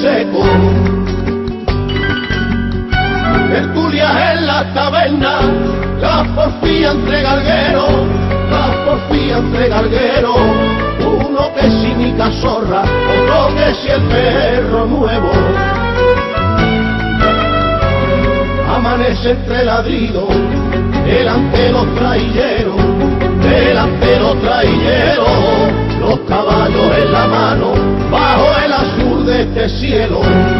seco. Tertulias en las tabernas, las porfías entre galgueros, las porfías entre galgueros, uno que si mi cazorra, otro que si el perro nuevo. Amanece entre ladridos, delante los trailleros, delante los trailleros, los caballos en la mano, cielo.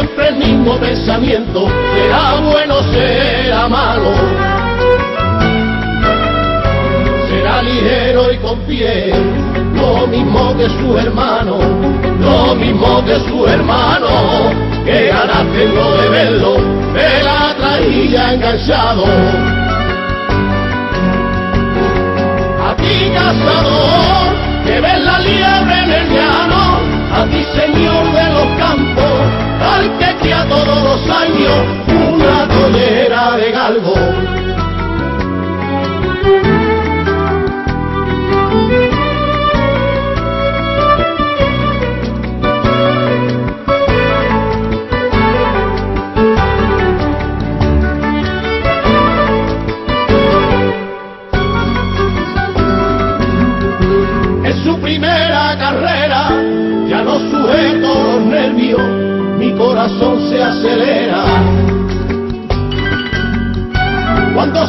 Siempre el mismo pensamiento, será bueno, será malo. Será ligero y con pie, lo mismo que su hermano, lo mismo que su hermano, que ganaste no de verlo, de la enganchado.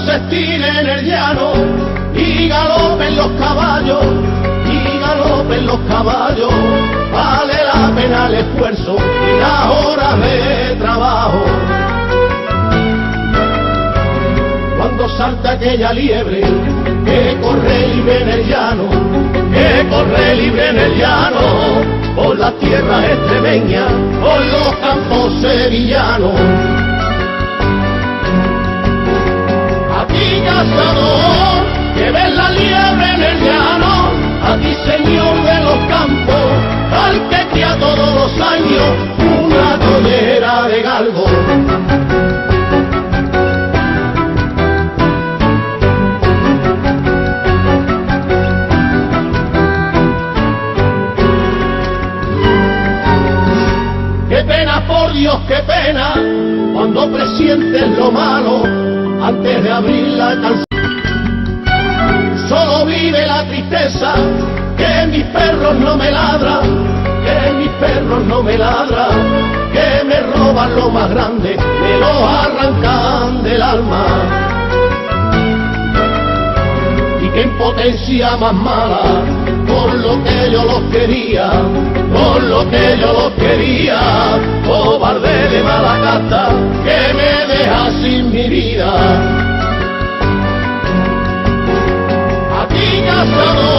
Se estire el llano y galopen los caballos, y galopen los caballos, vale la pena el esfuerzo y las horas de trabajo. Cuando salta aquella liebre que corre libre en el llano, que corre libre en el llano, por las tierras extremeñas, por los campos sevillanos. Ti cazador, que ves la liebre en el llano, a ti señor de los campos, al que cría todos los años una tolera de galgo. Qué pena, por Dios, qué pena, cuando presientes lo malo, antes de abrir la canción. Solo vive la tristeza, que mis perros no me ladran, que mis perros no me ladran, que me roban lo más grande, me lo arrancan del alma. y qué impotencia más mala, por lo que yo los quería, por lo que yo los quería, cobarde de mala casta, que me sin mi vida. A ti cazador,